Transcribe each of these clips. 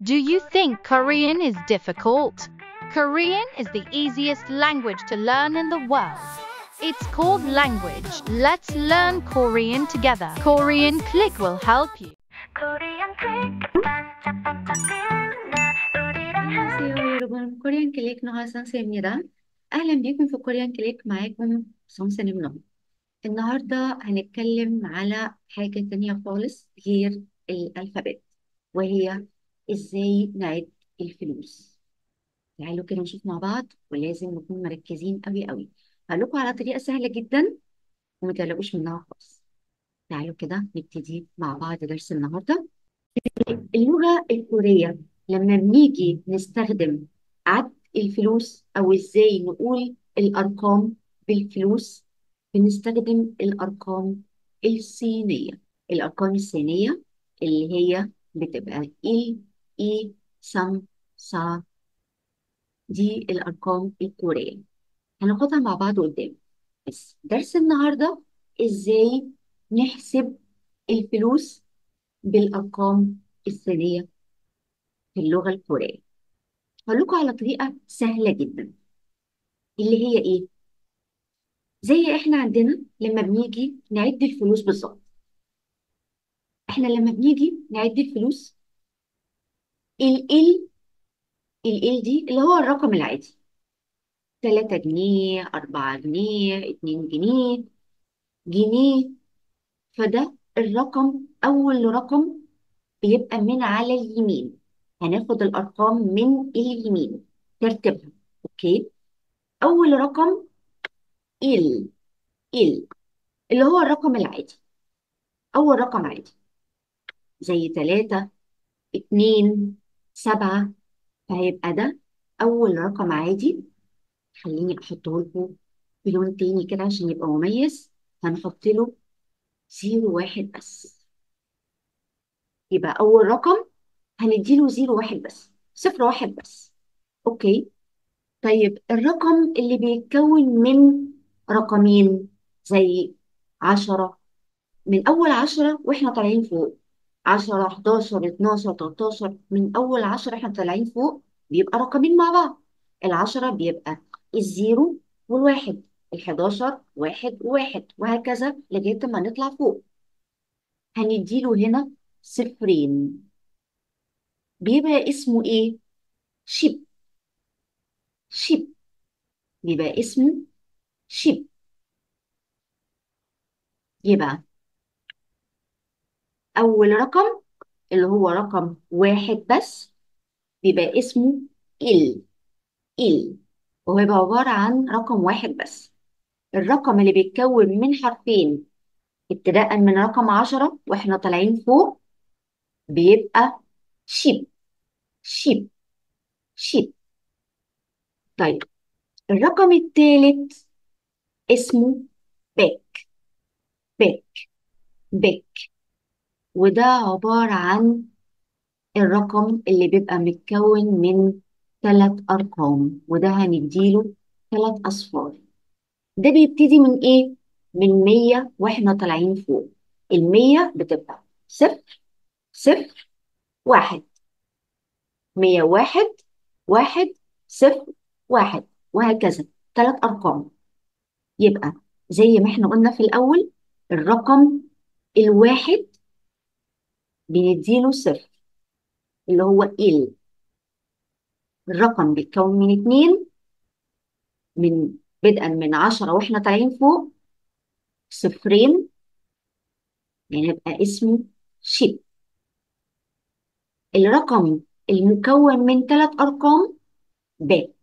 Do you think Korean is difficult? Korean is the easiest language to learn in the world. It's called language. Let's learn Korean together. Korean Click will help you. 코리안 클릭 반짝반짝거리는 우리랑 안녕하세요 여러분 코리안 클릭 نهى سانسيميرا أهلا بيكم في كوريان كليك معاكم سونسن نهى النهاردة هنتكلم على حاجة تانية خالص غير الألفابet وهي إزاي نعد الفلوس؟ تعالوا كده نشوف مع بعض ولازم نكون مركزين قوي قوي. هقول لكم على طريقة سهلة جدا وما تقلقوش منها خالص. تعالوا كده نبتدي مع بعض درس النهارده. اللغة الكورية لما بنيجي نستخدم عد الفلوس أو إزاي نقول الأرقام بالفلوس بنستخدم الأرقام الصينية. الأرقام الصينية اللي هي بتبقى إل إي سم صا دي الأرقام الكورية. هناخدها مع بعض قدام. بس درس النهاردة إزاي نحسب الفلوس بالأرقام الصينية في اللغة الكورية. هقول لكم على طريقة سهلة جدا. اللي هي إيه؟ زي إحنا عندنا لما بنيجي نعد الفلوس بالظبط. إحنا لما بنيجي نعد الفلوس ال ال ال دي اللي هو الرقم العادي. 3 جنيه 4 جنيه 2 جنيه جنيه. فده الرقم أول رقم بيبقى من على اليمين. هناخد الأرقام من اليمين ترتيبها. okay؟ أول رقم ال ال اللي هو الرقم العادي. أول رقم عادي. زي تلاتة اتنين سبعة فهيبقى ده أول رقم عادي. خليني أحطه لكم بلون تاني كده عشان يبقى مميز. هنحط له zero واحد بس. يبقى أول رقم هنديله zero واحد بس صفر واحد بس. okay. طيب الرقم اللي بيتكون من رقمين زي عشرة من أول عشرة وإحنا طالعين فوق. عشرة حداشر اتناشر تلاتاشر من أول عشرة إحنا طالعين فوق بيبقى رقمين مع بعض. العشرة بيبقى ال zero والواحد الحداشر واحد وواحد وهكذا لغاية ما نطلع فوق. هنديله هنا صفرين. بيبقى اسمه إيه؟ شيب. شيب. بيبقى اسمه شيب. يبقى أول رقم اللي هو رقم واحد بس بيبقى اسمه ال ال. وهو يبقى عبارة عن رقم واحد بس. الرقم اللي بيتكون من حرفين ابتداء من رقم عشرة وإحنا طالعين فوق بيبقى 십 십 십. طيب الرقم الثالث اسمه 백 백 백 وده عبارة عن الرقم اللي بيبقى متكون من ثلاث أرقام وده هنديله ثلاث أصفار. ده بيبتدي من إيه؟ من 100 وإحنا طالعين فوق. المية بتبقى صفر صفر واحد. مية واحد واحد صفر واحد. وهكذا. ثلاث أرقام. يبقى زي ما إحنا قلنا في الأول الرقم الواحد بنديله صفر اللي هو ال. الرقم بيتكون من اتنين من بدءا من عشرة وإحنا طالعين فوق صفرين يعني يبقى اسمه شيب الرقم المكون من ثلاث أرقام باك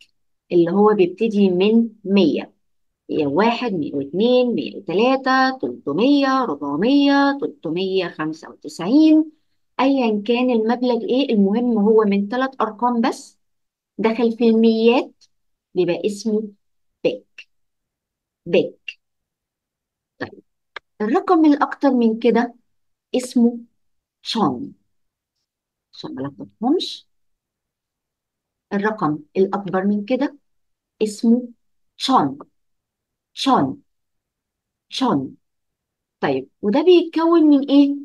اللي هو بيبتدي من مية. مية واحد مية واتنين مية وتلاتة تلتمية ربعمية تلتمية خمسة وتسعين. أيا كان المبلغ إيه المهم هو من ثلاث أرقام بس دخل في الميات بيبقى اسمه 백 백 طيب الرقم الأكتر من كده اسمه 천 عشان ما لخبطهمش. الرقم الأكبر من كده اسمه 천 천 شون طيب وده بيتكون من إيه؟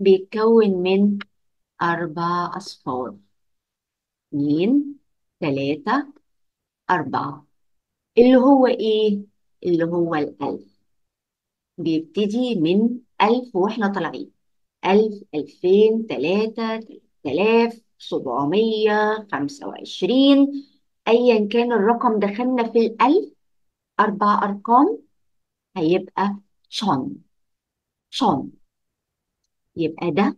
بيتكون من أربع أصفار. اتنين تلاتة أربعة. اللي هو إيه؟ اللي هو الألف. بيبتدي من ألف وإحنا طالعين. ألف ألفين تلاتة تلات آلاف سبعمية خمسة وعشرين. أيا كان الرقم دخلنا في الألف أربع أرقام هيبقى شون شون يبقى ده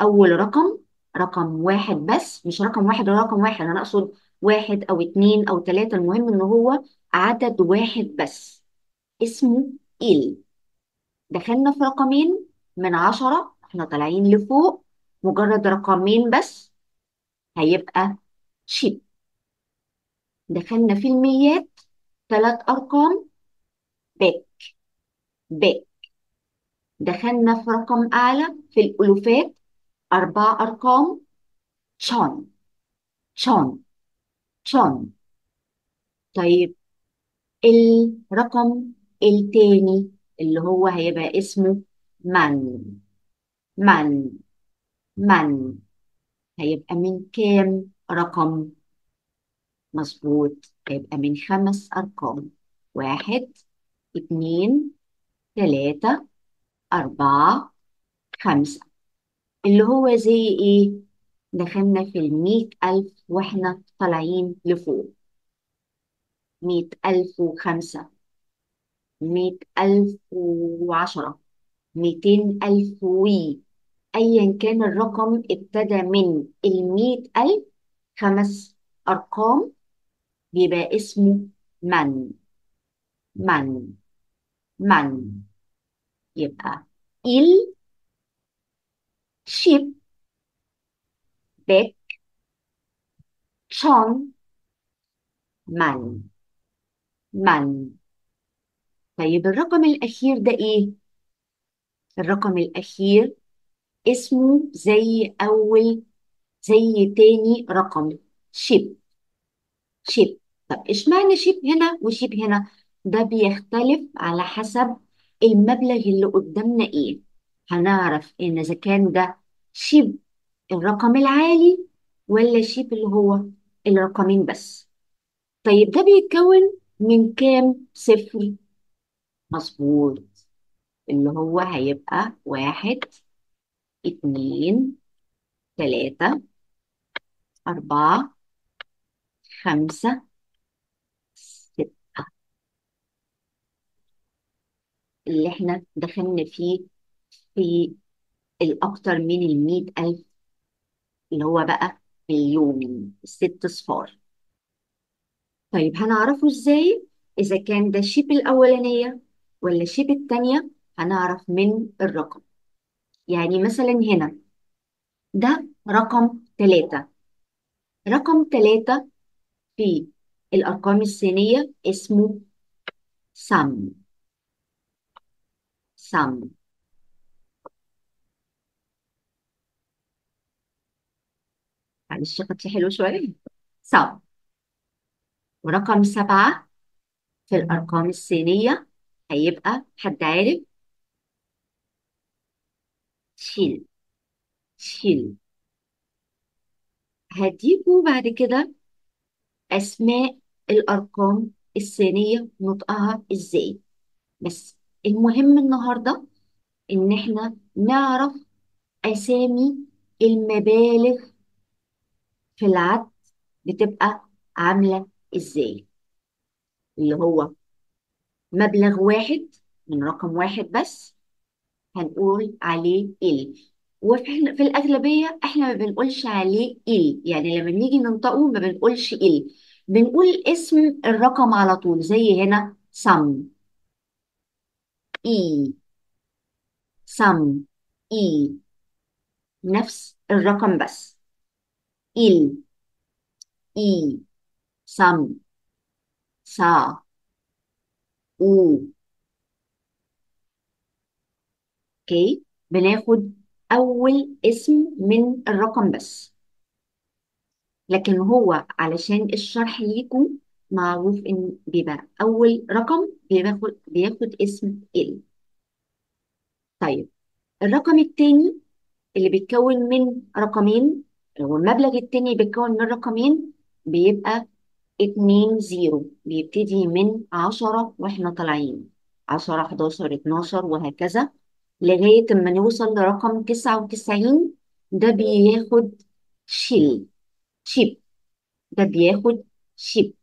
أول رقم رقم واحد بس مش رقم واحد ولا رقم واحد أنا أقصد واحد أو اتنين أو تلاتة المهم إن هو عدد واحد بس. اسمه إل دخلنا في رقمين من عشرة إحنا طالعين لفوق مجرد رقمين بس هيبقى 십. دخلنا في الميات ثلاث أرقام 백 백 دخلنا في رقم أعلى في الألوفات. أربع أرقام. 천. 천. 천. طيب الرقم التاني اللي هو هيبقى اسمه 만. من. من. هيبقى من كام رقم؟ مظبوط هيبقى من خمس أرقام. واحد اتنين تلاتة أربعة خمسة. اللي هو زي إيه؟ دخلنا في المية ألف وإحنا طالعين لفوق. مية ألف وخمسة. مية ألف وعشرة. ميتين ألف وي. أيا كان الرقم ابتدى من المية ألف خمس أرقام بيبقى اسمه من. من. من. يبقى il ship back schon 만. 만. طيب الرقم الأخير ده إيه؟ الرقم الأخير اسمه زي أول زي تاني رقم. 십. 십. طب اشمعنى 십 هنا و 십 هنا؟ ده بيختلف على حسب المبلغ اللي قدامنا إيه؟ هنعرف إن إذا كان ده 십 الرقم العالي ولا شيب اللي هو الرقمين بس. طيب ده بيتكون من كام صفر؟ مظبوط. اللي هو هيبقى واحد اتنين تلاتة أربعة خمسة ستة اللي إحنا دخلنا فيه في الأكتر من المية ألف اللي هو بقى مليون الست صفار. طيب هنعرفه إزاي؟ إذا كان ده الشيب الأولانية ولا الشيب التانية هنعرف من الرقم. يعني مثلا هنا ده رقم تلاتة. رقم تلاتة في الأرقام الصينية اسمه سم. سم معلش خدتي حلو شوية. سم ورقم سبعة في الأرقام الصينية هيبقى حد عارف؟ شيل. شيل. هديكوا بعد كده أسماء الأرقام الصينية نطقها إزاي. بس المهم النهاردة إن إحنا نعرف أسامي المبالغ في العد بتبقى عاملة إزاي. اللي هو مبلغ واحد من رقم واحد بس هنقول عليه ال. وفي في الأغلبية إحنا ما بنقولش عليه ال. يعني لما بنيجي ننطقه ما بنقولش ال. بنقول اسم الرقم على طول زي هنا 삼. 이 삼 이 نفس الرقم بس. 일 이 삼 사 오. أوكي بناخد أول اسم من الرقم بس. لكن هو علشان الشرح ليكم معروف إن بيبقى أول رقم بياخد بياخد اسم ال. طيب الرقم التاني اللي بيتكون من رقمين والمبلغ التاني بيتكون من رقمين بيبقى اتنين زيرو بيبتدي من عشرة وإحنا طالعين. عشرة حداشر اتناشر وهكذا لغاية ما نوصل لرقم تسعة وتسعين ده بياخد شيل شيب ده بياخد شيب.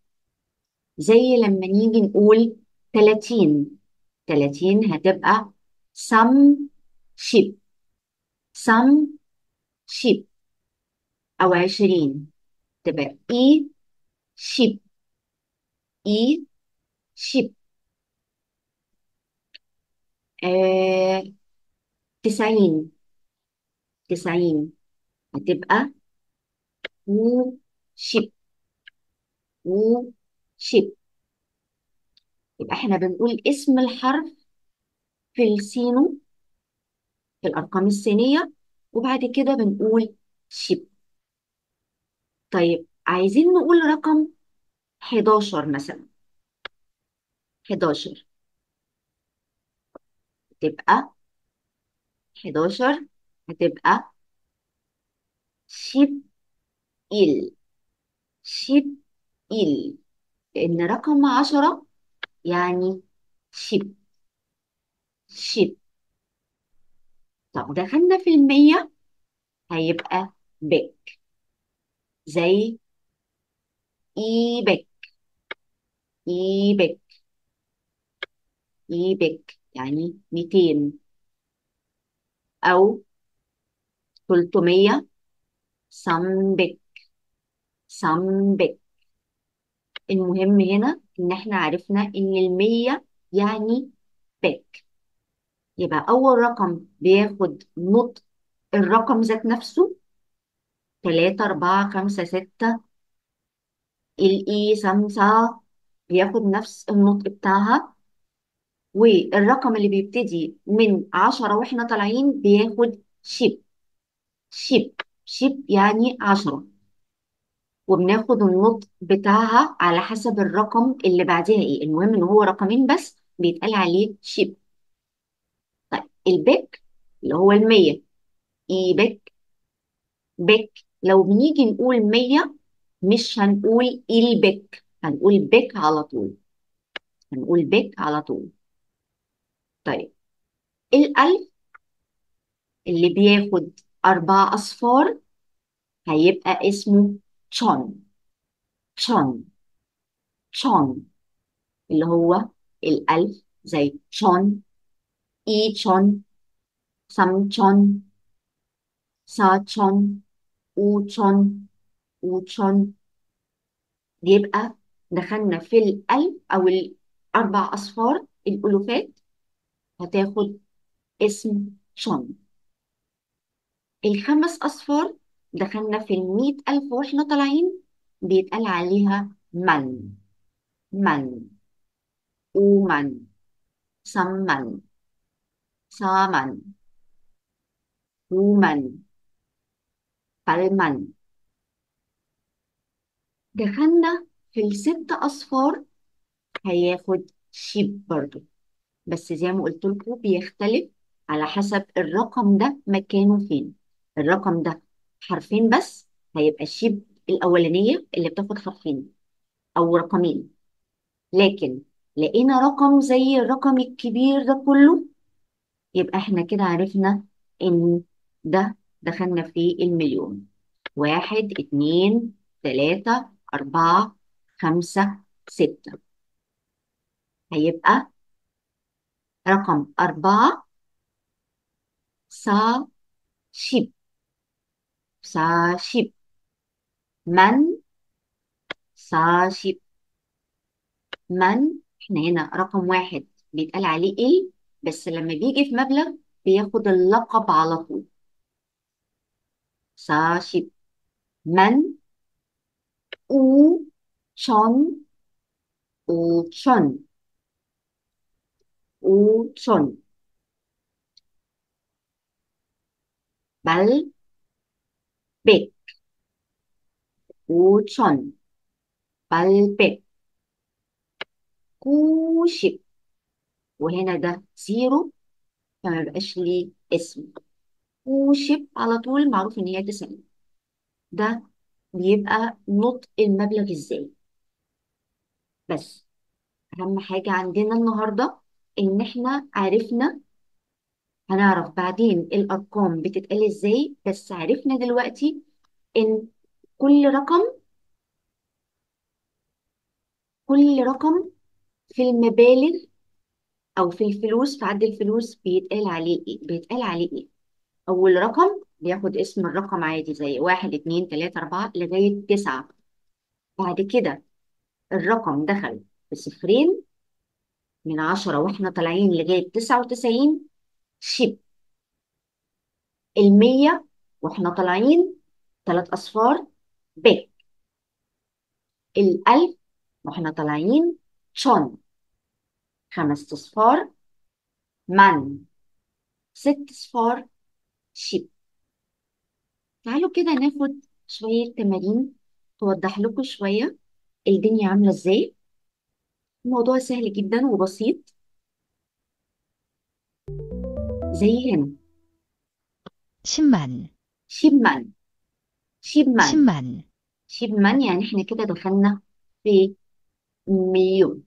زي لما نيجي نقول تلاتين. تلاتين هتبقى some sheep. Some sheep. أو عشرين. تبقى e sheep. E sheep. آه تسعين. تسعين هتبقى و sheep. و sheep يبقى إحنا بنقول اسم الحرف في السينو في الأرقام الصينية وبعد كده بنقول شيب. طيب عايزين نقول رقم 11 مثلا. 11 تبقى 11 هتبقى 십일 십일 لأن رقم 10 يعني 십. 십. طب دخلنا في المية هيبقى 백 زي إيبك إيبك إيبك يعني 200 أو 300 سمبك سمبك المهم هنا إن إحنا عرفنا إن المية يعني بك يبقى أول رقم بياخد نطق الرقم ذات نفسه. تلاتة أربعة خمسة ستة. الإي خمسة بياخد نفس النطق بتاعها. والرقم اللي بيبتدي من عشرة وإحنا طالعين بياخد 십. 십. 십 يعني عشرة. وبناخد النطق بتاعها على حسب الرقم اللي بعدها إيه. المهم ان هو رقمين بس بيتقال عليه 십. طيب ال 백 اللي هو المية اي بك بك لو بنيجي نقول مية مش هنقول البك هنقول بك على طول. هنقول بك على طول. طيب الألف اللي بياخد أربع أصفار هيبقى اسمه تشون تشون تشون اللي هو الألف زي تشون إي تشون سم تشون سا تشون أو تشون أو تشون يبقى دخلنا في الألف أو الأربع أصفار الألوفات. هتاخد اسم تشون الخمس أصفار دخلنا في المية ألف وإحنا طالعين بيتقال عليها من. من. ومن سمن سامن ومن فالمن. دخلنا في الست أصفار هياخد شيب برضو. بس زي ما قلت لكم بيختلف على حسب الرقم ده مكانه فين. الرقم ده حرفين بس هيبقى الشيب الأولانية اللي بتاخد حرفين أو رقمين. لكن لقينا رقم زي الرقم الكبير ده كله يبقى إحنا كده عرفنا إن ده دخلنا في المليون. واحد اتنين تلاتة أربعة خمسة ستة. هيبقى رقم أربعة سا شيب. سا شيب من سا شيب من إحنا هنا رقم واحد. بيتقال عليه إيه؟ بس لما بيجي في مبلغ بياخد اللقب على طول. 사십만 오천 و شون و شون بل بيت و شون بل بيت كوشب وهنا ده زيرو فما بقاش ليه اسم 구십 على طول معروف ان هي تسعين ده بيبقى نطق المبلغ إزاي بس اهم حاجة عندنا النهاردة ان إحنا عرفنا هنعرف بعدين الأرقام بتتقال إزاي بس عرفنا دلوقتي إن كل رقم كل رقم في المبالغ أو في الفلوس في عد الفلوس بيتقال عليه إيه؟ بيتقال عليه إيه؟ أول رقم بياخد اسم الرقم عادي زي واحد اتنين تلاتة أربعة لغاية تسعة. بعد كده الرقم دخل بصفرين من عشرة وإحنا طالعين لغاية تسعة وتسعين شيب. المية وإحنا طالعين تلات أصفار ب. الألف وإحنا طالعين شون خمس أصفار من. ست أصفار شيب. تعالوا كده ناخد شوية تمارين توضح لكم شوية الدنيا عاملة إزاي. الموضوع سهل جدا وبسيط. زي هنا 10만, شيبمان شيبمان 10만, شيبمان يعني احنا كده دخلنا في مليون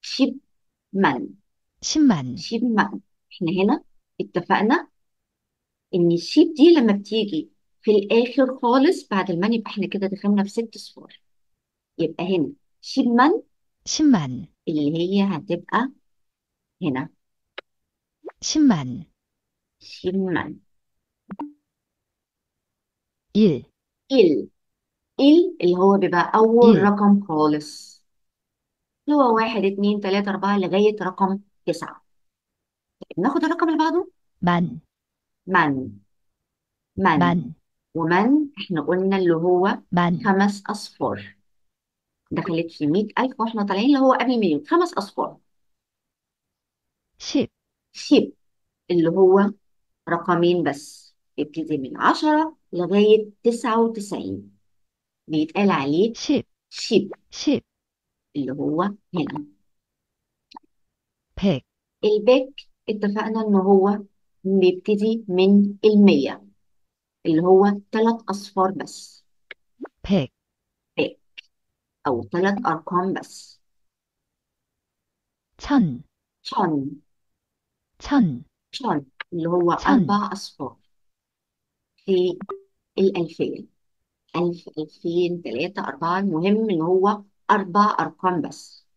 شيبمان 10만, شيبمان احنا هنا اتفقنا ان الشيب دي لما بتيجي في الاخر خالص بعد المان يبقى احنا كده دخلنا في ست صفار يبقى هنا شيبمان 10만, اللي هي هتبقى هنا 10만, شيبمان 1, ال ال اللي هو بيبقى اول ال, رقم خالص اللي هو واحد اتنين تلاتة اربعة لغاية رقم تسعة طيب ناخد الرقم اللي بعده 만, من من 만, ومن احنا قلنا اللي هو 만, خمس أصفار دخلت في مية ألف واحنا طالعين اللي هو قبل مليون خمس أصفار 10, شيب اللي هو رقمين بس يبتدي من عشرة لغاية تسعة وتسعين. بيتقال عليه 10, 십. 10, اللي هو هنا. 100, ال 백 اتفقنا إن هو بيبتدي من المية اللي هو ثلاث أصفار بس. 100, 백 أو ثلاث أرقام بس. 1000, شون 1000, شون اللي هو 1000, أربع أصفار. في الألفية ألف ألفين تلاتة أربعة. المهم إن هو أربع أرقام بس.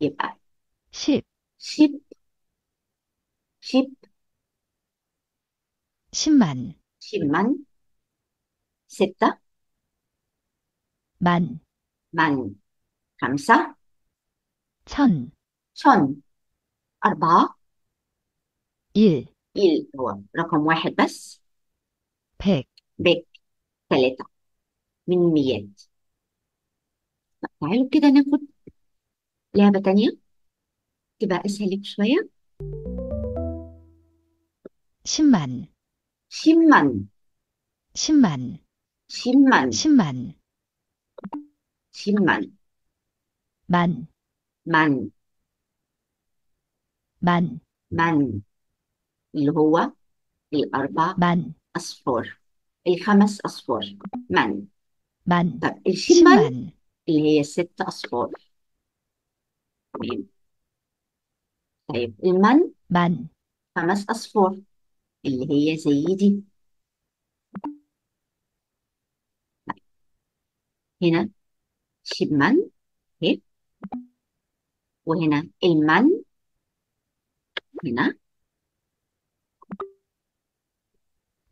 يبقى 10, شيب. شيب. 10만, شيبمان ستة. 10,000, من. خمسة. 1000, شون أربعة. 1, إل هو رقم واحد بس 100, بك تلاتة من ميات تعالوا كده ناخد لعبة تانية تبقى أسهل شوية 10만, شيمان 10만, شيمان 10만, شيمان 만, من 만, من اللي هو الأربع من؟ أصفار. الخمس أصفار. من؟ من. طب الشمن اللي هي ست أصفار. طيب. طيب. ال 만؟ 만. خمس أصفار. اللي هي زي دي هنا 십만 اهي وهنا ال 만. هنا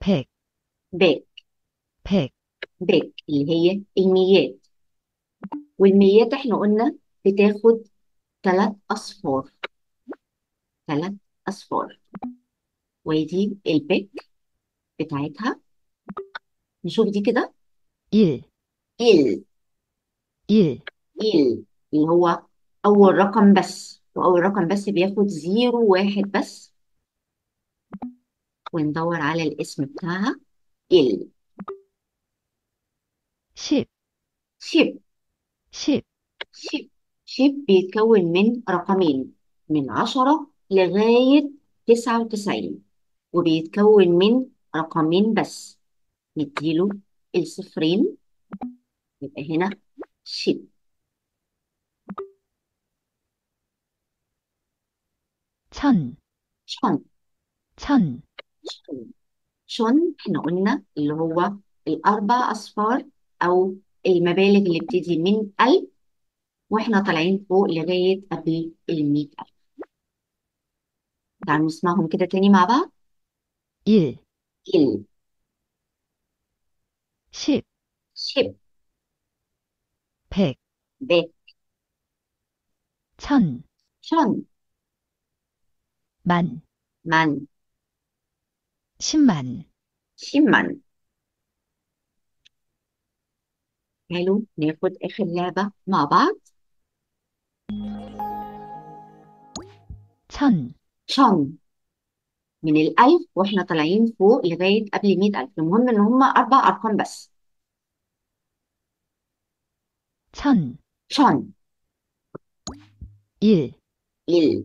100, 백 100, 백 اللي هي الميات. والميات إحنا قلنا بتاخد ثلاث أصفار. ثلاث أصفار. ودي ال 백 بتاعتها. نشوف دي كده. 1, 일 1, 일 اللي هو أول رقم بس. وأول رقم بس بياخد زيرو واحد بس. وندور على الاسم بتاعها. 일. 10, 십. 10, 십. 십 بيتكون من رقمين من عشرة لغاية تسعة وتسعين وبيتكون من رقمين بس. نديله الصفرين. يبقى هنا 십. 천, شون 천, شن شن إحنا قلنا اللي هو الأربع أصفار أو المبالغ اللي بتدي من ألف وإحنا طالعين فوق لغاية قبل ال 100000 تعالوا نسمعهم كده تاني مع بعض. 일, 일, شيب شيب بيك بيك شن شن من 만, 10만. 10만 حلو ناخد آخر لعبة مع بعض 천. 천. من الألف وإحنا طالعين فوق لغاية قبل 100000 المهم إن هما أربع أرقام بس 천. شن 일. 일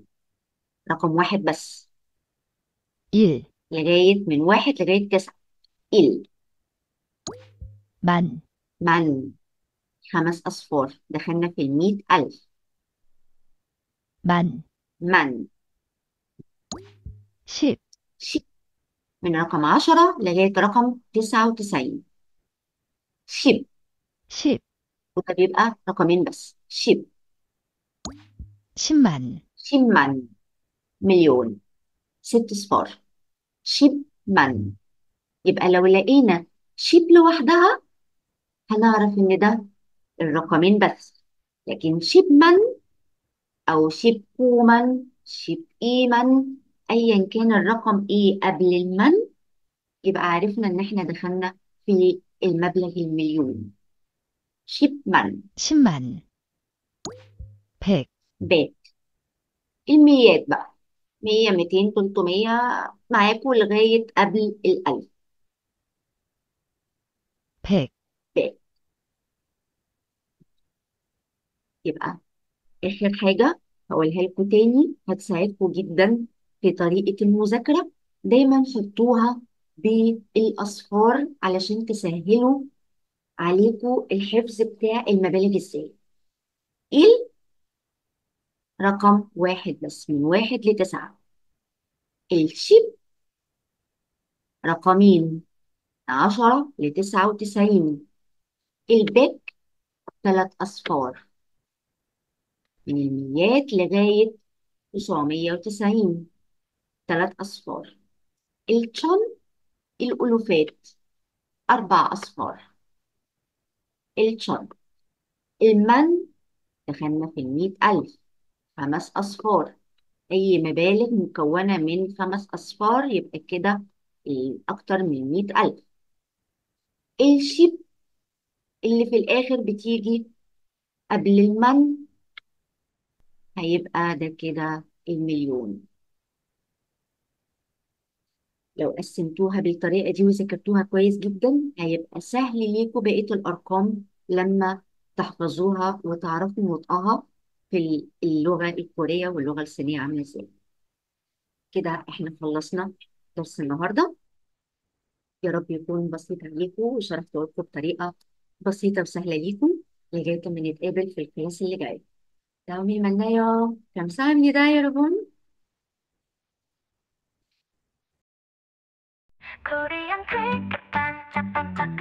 رقم واحد بس 일. لغاية من واحد لغاية تسعة ال. من؟ من. خمس أصفار. دخلنا في المية ألف. من؟ من. شيب شيب من رقم عشرة لغاية رقم تسعة وتسعين. شيب شيب وده بيبقى رقمين بس. شيب شمان شمان مليون. ست صفار شيبمان يبقى لو لقينا شيب لوحدها هنعرف إن ده الرقمين بس. لكن شيبمان أو شيب كومان شيب ايمن أيا كان الرقم إيه قبل المن يبقى عرفنا إن إحنا دخلنا في المبلغ المليون. شيبمان شيب من. بيت بيت. الميات بقى. مية ميتين تلتمية معاكوا لغاية قبل الألف. 백, بات يبقى آخر حاجة هقولها لكم تاني هتساعدكم جدا في طريقة المذاكرة. دايما حطوها بالأصفار علشان تسهلوا عليكم الحفظ بتاع المبالغ إزاي ال رقم واحد بس من واحد لتسعة. الشيب رقمين عشرة لتسعة وتسعين. البك ثلاث أصفار. من الميات لغاية تسعمية وتسعين. ثلاث أصفار. التشون الألوفات أربع أصفار. التشون المن دخلنا في المية ألف. خمس أصفار. أي مبالغ مكونة من خمس أصفار يبقى كده أكتر من مية ألف. الشيب اللي في الآخر بتيجي قبل المن هيبقى ده كده المليون. لو قسمتوها بالطريقة دي وذاكرتوها كويس جدا هيبقى سهل ليكوا بقية الأرقام لما تحفظوها وتعرفوا نطقها في اللغة الكورية واللغة الصينية عاملة ازاي كده احنا خلصنا درس النهاردة يا رب يكون بسيط عليكم وشرحت لكم بطريقة بسيطة وسهلة ليكم لغاية ما نتقابل في الكلاس اللي جاي 다음에 만나요. 감사합니다, 여러분. 코리안 픽 반짝반짝